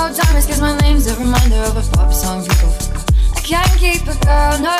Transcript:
old timers, cause my name's a reminder of a pop song people forgot. I can't keep a girl, no